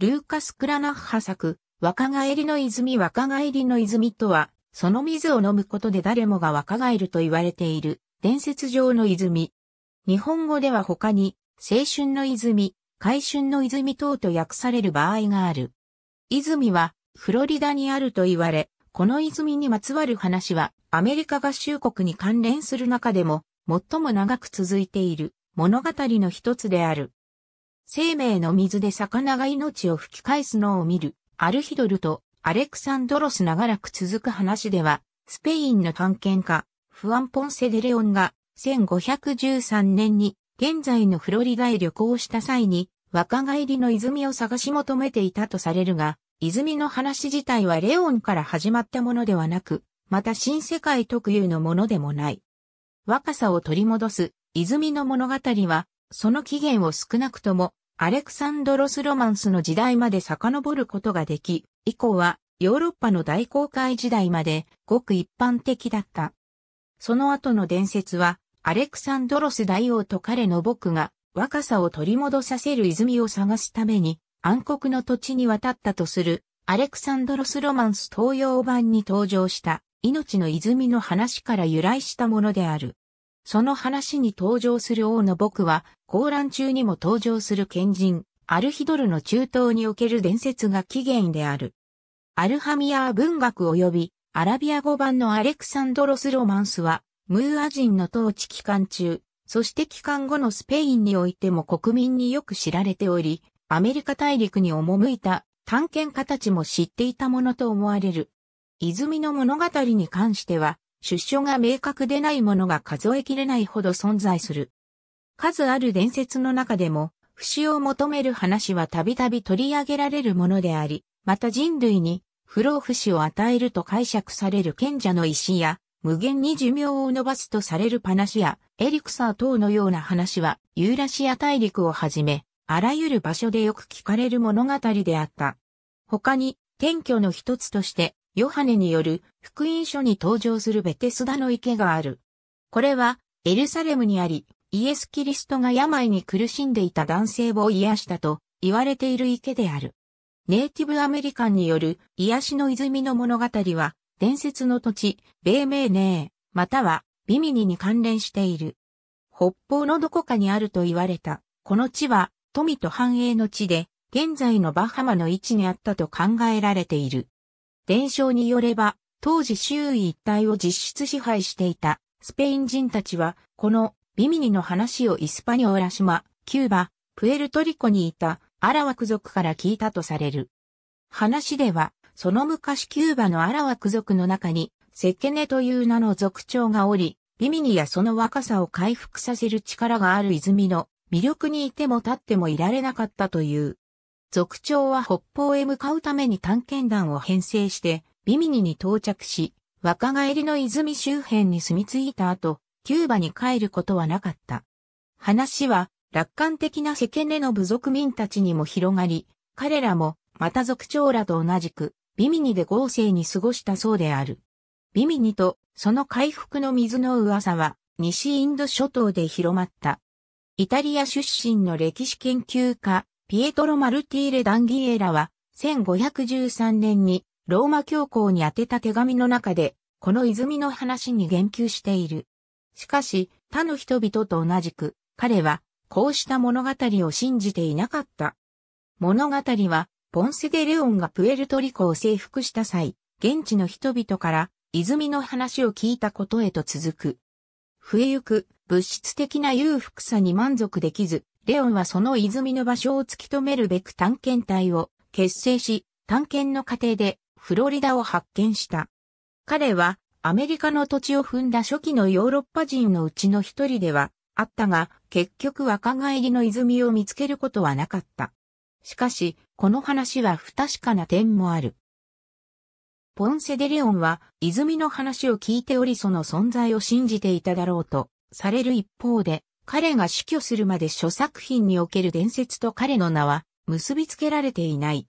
ルーカス・クラナッハ作、若返りの泉若返りの泉とは、その水を飲むことで誰もが若返ると言われている、伝説上の泉。日本語では他に、青春の泉、海春の泉等と訳される場合がある。泉は、フロリダにあると言われ、この泉にまつわる話は、アメリカ合衆国に関連する中でも、最も長く続いている物語の一つである。生命の水で魚が命を吹き返すのを見る、アルヒドルとアレクサンドロス長らく続く話では、スペインの探検家、フアン・ポンセ・デレオンが、1513年に、現在のフロリダへ旅行した際に、若返りの泉を探し求めていたとされるが、泉の話自体はレオンから始まったものではなく、また新世界特有のものでもない。若さを取り戻す泉の物語は、その起源を少なくともアレクサンドロス・ロマンスの時代まで遡ることができ、以降はヨーロッパの大航海時代までごく一般的だった。その後の伝説は、アレクサンドロス大王と彼の僕が若さを取り戻させる泉を探すために暗黒の土地に渡ったとするアレクサンドロス・ロマンス東洋版に登場した命の泉の話から由来したものである。その話に登場する王の僕は、高乱中にも登場する賢人、アルヒドルの中東における伝説が起源である。アルハミアー文学及びアラビア語版のアレクサンドロス・ロマンスは、ムーア人の統治期間中、そして帰還後のスペインにおいても国民によく知られており、アメリカ大陸に赴いた探検家たちも知っていたものと思われる。泉の物語に関しては、出所が明確でないものが数えきれないほど存在する。数ある伝説の中でも、不死を求める話はたびたび取り上げられるものであり、また人類に不老不死を与えると解釈される賢者の石や、無限に寿命を伸ばすとされる話や、エリクサー等のような話は、ユーラシア大陸をはじめ、あらゆる場所でよく聞かれる物語であった。他に、転居の一つとして、ヨハネによる福音書に登場するベテスダの池がある。これはエルサレムにあり、イエス・キリストが病に苦しんでいた男性を癒したと言われている池である。ネイティブアメリカンによる癒しの泉の物語は、伝説の土地、米名ネー、またはビミニに関連している。北方のどこかにあると言われた。この地は富と繁栄の地で、現在のバハマの位置にあったと考えられている。伝承によれば、当時周囲一帯を実質支配していたスペイン人たちは、このビミニの話をイスパニオラ島、キューバ、プエルトリコにいたアラワク族から聞いたとされる。話では、その昔キューバのアラワク族の中に、セケネという名の族長がおり、ビミニやその若さを回復させる力がある泉の魅力にいても立ってもいられなかったという。族長は北方へ向かうために探検団を編成して、ビミニに到着し、若返りの泉周辺に住み着いた後、キューバに帰ることはなかった。話は、楽観的なセケネの部族民たちにも広がり、彼らも、また族長らと同じく、ビミニで豪勢に過ごしたそうである。ビミニと、その回復の水の噂は、西インド諸島で広まった。イタリア出身の歴史研究家、ピエトロ・マルティーレ・ダンギエラは、1513年にローマ教皇に宛てた手紙の中で、この泉の話に言及している。しかし、他の人々と同じく、彼は、こうした物語を信じていなかった。物語は、ポンセ・デ・レオンがプエルトリコを征服した際、現地の人々から泉の話を聞いたことへと続く。増えゆく物質的な裕福さに満足できず、レオンはその泉の場所を突き止めるべく探検隊を結成し、探検の過程でフロリダを発見した。彼はアメリカの土地を踏んだ初期のヨーロッパ人のうちの一人ではあったが、結局若返りの泉を見つけることはなかった。しかし、この話は不確かな点もある。ポンセデレオンは泉の話を聞いておりその存在を信じていただろうとされる一方で、彼が死去するまで諸作品における伝説と彼の名は結びつけられていない。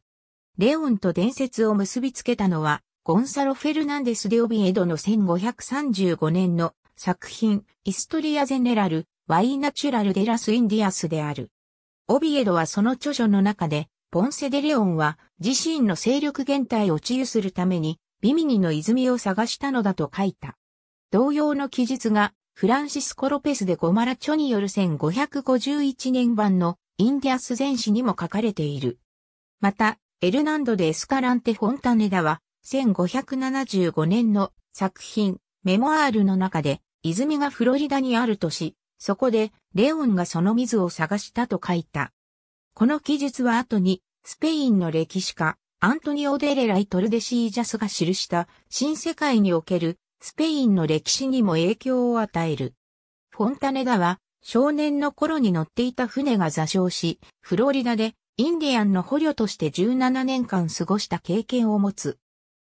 レオンと伝説を結びつけたのは、ゴンサロ・フェルナンデス・デオビエドの1535年の作品、イストリア・ゼネラル、ワイナチュラル・デラス・インディアスである。オビエドはその著書の中で、ポンセデレオンは自身の勢力減退を治癒するためにビミニの泉を探したのだと書いた。同様の記述がフランシスコ・ロペスでゴマラチョによる1551年版のインディアス全史にも書かれている。また、エルナンドでエスカランテ・フォンタネダは1575年の作品メモアールの中で泉がフロリダにあるとし、そこでレオンがその水を探したと書いた。この記述は後にスペインの歴史家アントニオ・デレライ・トルデシージャスが記した新世界におけるスペインの歴史にも影響を与える。フォンタネダは少年の頃に乗っていた船が座礁し、フロリダでインディアンの捕虜として17年間過ごした経験を持つ。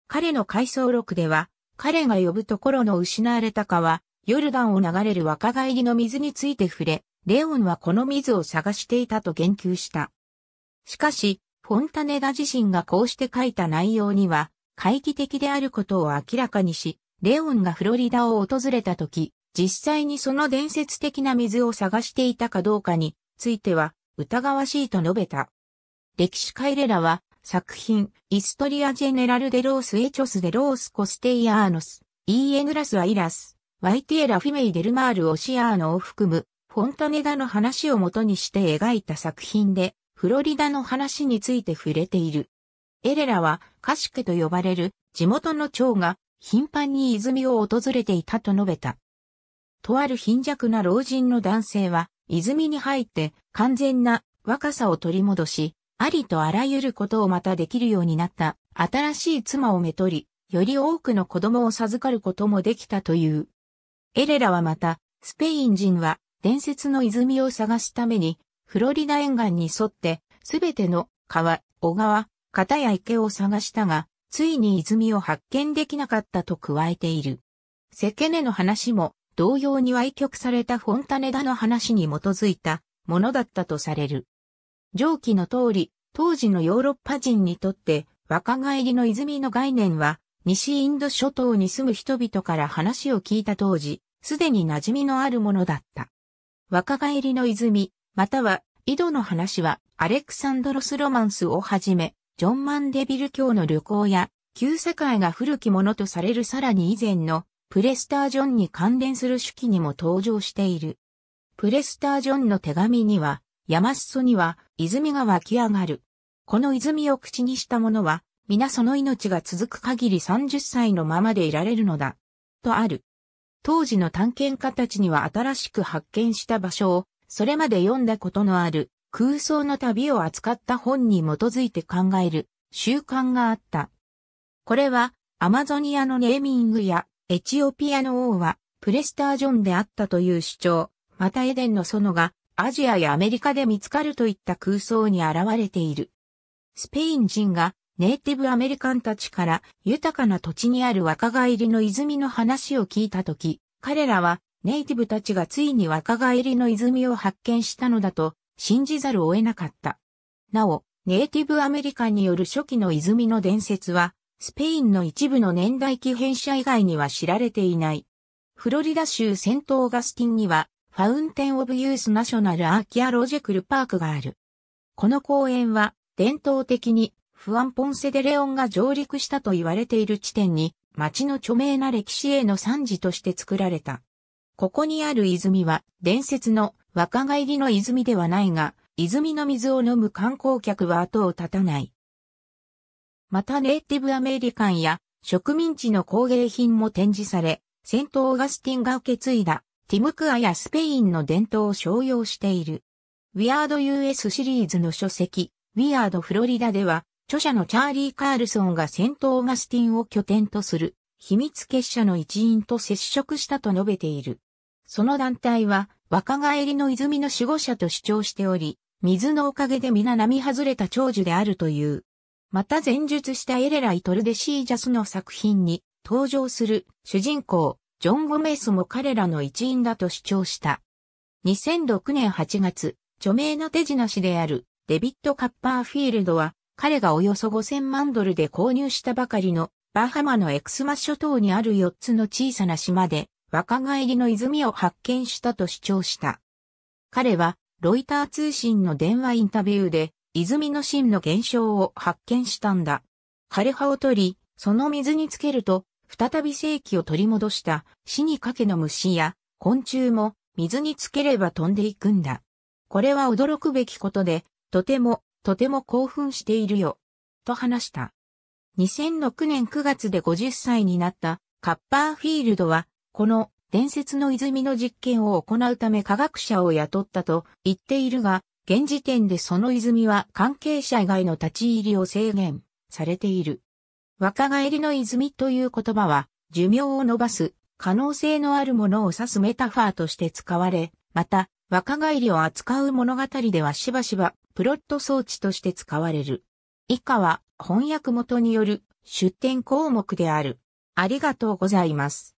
彼の回想録では、彼が呼ぶところの失われた川、ヨルダンを流れる若返りの水について触れ、レオンはこの水を探していたと言及した。しかし、フォンタネダ自身がこうして書いた内容には、懐疑的であることを明らかにし、レオンがフロリダを訪れた時、実際にその伝説的な水を探していたかどうかについては疑わしいと述べた。歴史家エレラは作品、 Historia general de los hechos de los castellanos en las islas y tierra firme del Mar Océano を含む、フォンタネダの話をもとにして描いた作品で、フロリダの話について触れている。エレラは、 cacique と呼ばれる地元の長が頻繁に泉を訪れていたと述べた。とある貧弱な老人の男性は、泉に入って完全な若さを取り戻し、ありとあらゆることをまたできるようになった新しい妻をめとり、より多くの子供を授かることもできたという。エレラはまた、スペイン人は伝説の泉を探すために、フロリダ沿岸に沿って、すべての川、小川、片や池を探したが、ついに泉を発見できなかったと加えている。セケネの話も、同様に歪曲されたフォンタネダの話に基づいたものだったとされる。上記の通り、当時のヨーロッパ人にとって若返りの泉の概念は、西インド諸島に住む人々から話を聞いた当時、すでに馴染みのあるものだった。若返りの泉、または井戸の話は、アレクサンドロス・ロマンスをはじめ、ジョン・マンデビル教の旅行や、旧世界が古きものとされるさらに以前のプレスター・ジョンに関連する手記にも登場している。プレスター・ジョンの手紙には、山裾には泉が湧き上がる。この泉を口にした者は、皆その命が続く限り30歳のままでいられるのだ。とある。当時の探検家たちには新しく発見した場所を、それまで読んだことのある空想の旅を扱った本に基づいて考える習慣があった。これは、アマゾニアのネーミングやエチオピアの王はプレスタージョンであったという主張、またエデンの園がアジアやアメリカで見つかるといった空想に現れている。スペイン人がネイティブアメリカンたちから豊かな土地にある若返りの泉の話を聞いたとき、彼らはネイティブたちがついに若返りの泉を発見したのだと信じざるを得なかった。なお、ネイティブアメリカンによる初期の泉の伝説は、スペインの一部の年代記編者以外には知られていない。フロリダ州セントオーガスティンにはファウンテン・オブ・ユース・ナショナル・アーキアロジェクル・パークがある。この公園は伝統的にフアン・ポンセ・デ・レオンが上陸したと言われている地点に町の著名な歴史への賛辞として作られた。ここにある泉は伝説の若返りの泉ではないが、泉の水を飲む観光客は後を絶たない。またネイティブアメリカンや植民地の工芸品も展示され、セントオーガスティンが受け継いだティムクアやスペインの伝統を商用している。ウィアード US シリーズの書籍、ウィアードフロリダでは、著者のチャーリー・カールソンがセントオーガスティンを拠点とする秘密結社の一員と接触したと述べている。その団体は若返りの泉の守護者と主張しており、水のおかげで皆並外れた長寿であるという。また前述したエレライ・トルデシージャスの作品に登場する主人公、ジョン・ゴメスも彼らの一員だと主張した。2006年8月、著名な手品師であるデビッド・カッパーフィールドは、彼がおよそ5000万ドルで購入したばかりのバハマのエクスマ諸島にある4つの小さな島で若返りの泉を発見したと主張した。彼はロイター通信の電話インタビューで泉の芯の現象を発見したんだ。枯葉を取り、その水につけると、再び正気を取り戻した死にかけの虫や昆虫も水につければ飛んでいくんだ。これは驚くべきことで、とても、とても興奮しているよ。と話した。2006年9月で50歳になったカッパーフィールドは、この伝説の泉の実験を行うため科学者を雇ったと言っているが、現時点でその泉は関係者以外の立ち入りを制限されている。若返りの泉という言葉は、寿命を伸ばす可能性のあるものを指すメタファーとして使われ、また、若返りを扱う物語ではしばしばプロット装置として使われる。以下は翻訳元による出典項目である。ありがとうございます。